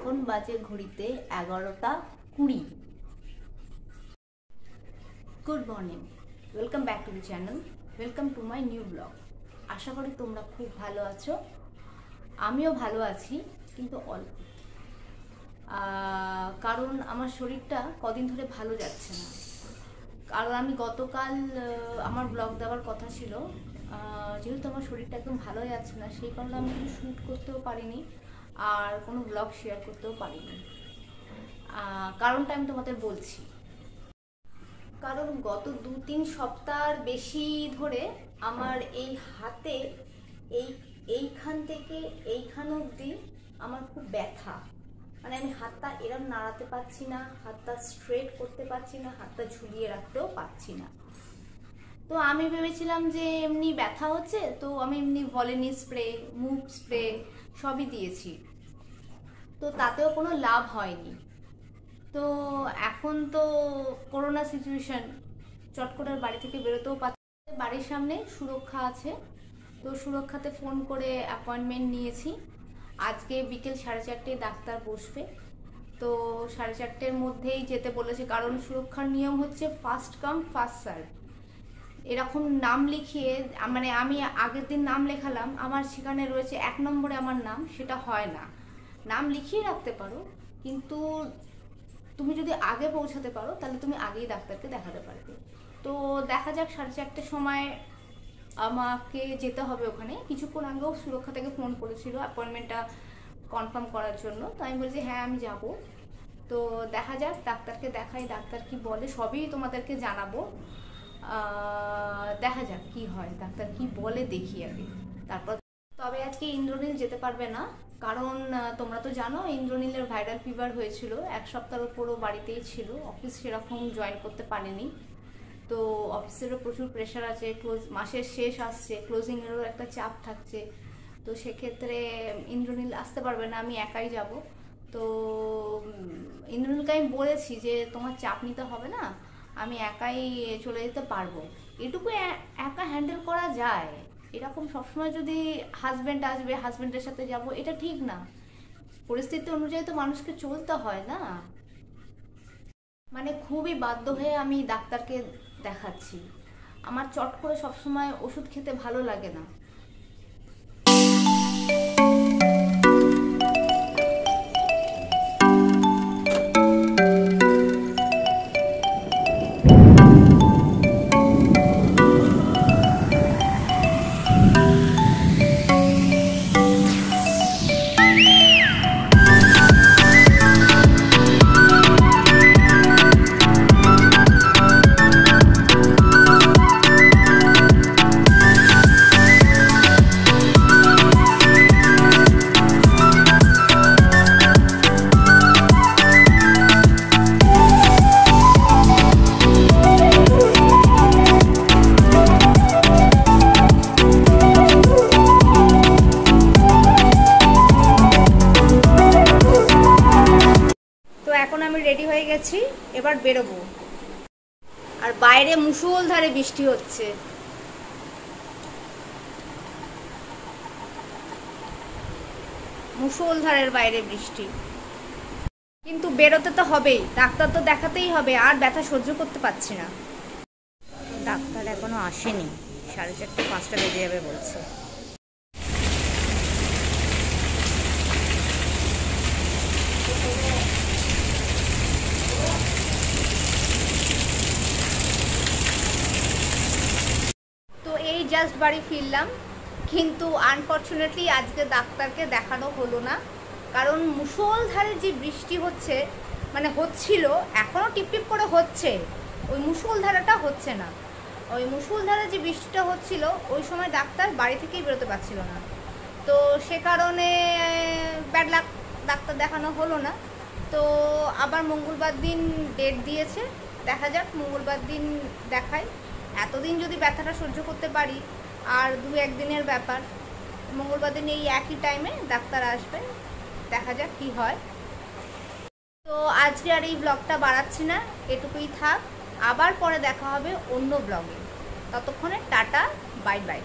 এখন বাজে ঘড়িতে এগারোটা কুড়ি। Good morning welcome back to the channel welcome to my new blog আশা করি তোমরা খুব ভালো আছো। আমিও ভালো আছি, কিন্তু অল্প। কারণ আমার শরীরটা কদিন ধরে ভালো যাচ্ছে না। কারণ আমি গতকাল আমার ব্লগ দেওয়ার কথা ছিল। যেহেতু আমার শরীরটা একদম ভালো যাচ্ছে না, সেই কারণে আমি কিছু শ্যুট করতেও পারিনি। আর কোনো ব্লগ শেয়ার করতেও পারিনি। কারণটা আমি তোমাদের বলছি। কারণ গত দু তিন সপ্তাহ বেশি ধরে আমার এই হাতে এই, এইখান থেকে এইখান অবধি আমার খুব ব্যথা। মানে আমি হাতটা এরম নাড়াতে পারছি না, হাতটা স্ট্রেট করতে পারছি না, হাতটা ঝুলিয়ে রাখতেও পারছি না। তো আমি ভেবেছিলাম যে এমনি ব্যথা হচ্ছে, তো আমি এমনি ভলেনি স্প্রে মুভ স্প্রে সবই দিয়েছি। তো তাতেও কোনো লাভ হয়নি। তো এখন তো করোনা সিচুয়েশন চট করে বাড়ি থেকে বেরোতেও পারছি বাড়ির সামনে সুরক্ষা আছে। তো সুরক্ষাতে ফোন করে অ্যাপয়েন্টমেন্ট নিয়েছি। আজকে বিকেল সাড়ে চারটে ডাক্তার বসবে। তো সাড়ে চারটের মধ্যেই যেতে বলেছে, কারণ সুরক্ষার নিয়ম হচ্ছে ফার্স্ট কাম ফার্স্ট সার্ভ এরকম নাম লিখিয়ে মানে আমি আগের দিন নাম লেখালাম, আমার সেখানে রয়েছে এক নম্বরে আমার নাম, সেটা হয় না। নাম লিখিয়ে রাখতে পারো, কিন্তু তুমি যদি আগে পৌঁছাতে পারো, তাহলে তুমি আগেই ডাক্তারকে দেখাতে পারবে। তো দেখা যাক, সাড়ে চারটের সময় আমাকে যেতে হবে ওখানে। কিছুক্ষণ আগেও সুরক্ষা থেকে ফোন করেছিল অ্যাপয়েন্টমেন্টটা কনফার্ম করার জন্য, তো আমি বলছি হ্যাঁ আমি যাব। তো দেখা যাক, ডাক্তারকে দেখাই, ডাক্তার কি বলে, সবই তোমাদেরকে জানাব। দেখা যাক কি হয়, ডাক্তার কি বলে দেখি আগে। তারপর তবে আজকে ইন্দ্রনীল যেতে পারবে না, কারণ তোমরা তো জানো ইন্দ্রনীলের ভাইরাল ফিভার হয়েছিল, এক সপ্তাহের উপরও বাড়িতেই ছিল অফিস সেরকম জয়েন করতে পারেনি। তো অফিসেরও প্রচুর প্রেশার আছে ক্লোজ মাসের শেষ আসছে ক্লোজিংয়েরও একটা চাপ থাকছে। তো সেক্ষেত্রে ইন্দ্রনীল আসতে পারবে না, আমি একাই যাব। তো ইন্দ্রনীলকে আমি বলেছি যে তোমার চাপ নিতে হবে না আমি একাই চলে যেতে পারব। এটুকু একা হ্যান্ডেল করা যায়। এরকম সবসময় যদি হাজব্যান্ড আসবে হাজব্যান্ডের সাথে যাব, এটা ঠিক না। পরিস্থিতি অনুযায়ী তো মানুষকে চলতে হয় না। মানে খুবই বাধ্য হয়ে আমি ডাক্তারকে দেখাচ্ছি। আমার চট করে সবসময় ওষুধ খেতে ভালো লাগে না। রেডি হয়ে গেছি, এবার বেরোবো। আর বাইরে মুষলধারে বৃষ্টি হচ্ছে। মুষলধারের বাইরে বৃষ্টি। কিন্তু বেরোতে তো হবেই, ডাক্তার তো দেখাতেই হবে, আর ব্যথা সহ্য করতে পারছি না। ডাক্তার এখনও আসেনি, সাড়ে চারটে, পাঁচটা বেজে যাবে বলছে। তো এই জাস্ট বাড়ি ফিরলাম। কিন্তু আনফর্চুনেটলি আজকে ডাক্তারকে দেখানো হলো না। কারণ মুষলধারে যে বৃষ্টি হচ্ছে মানে হচ্ছিল এখনও টিপটিপ করে হচ্ছে। ওই মুষলধারাটা হচ্ছে না। ওই মুষলধারে যে বৃষ্টিটা হচ্ছিল, ওই সময় ডাক্তার বাড়ি থেকেই বেরোতে পারছিল না। তো সে কারণে ব্যাড লাক ডাক্তার দেখানো হলো না। তো আবার মঙ্গলবার দিন ডেট দিয়েছে। দেখা যাক, মঙ্গলবার দিন দেখাই এতদিন যদি ব্যথাটা সহ্য করতে পারি, আর দু একদিনের ব্যাপার, মঙ্গলবার দিন এই একই টাইমে ডাক্তার আসবেন, দেখা যাক কি হয়। তো আজকে আর এই ব্লগটা বাড়াচ্ছি না, এটুকুই থাক, আবার পরে দেখা হবে অন্য ব্লগে ততক্ষণে টাটা বাই বাই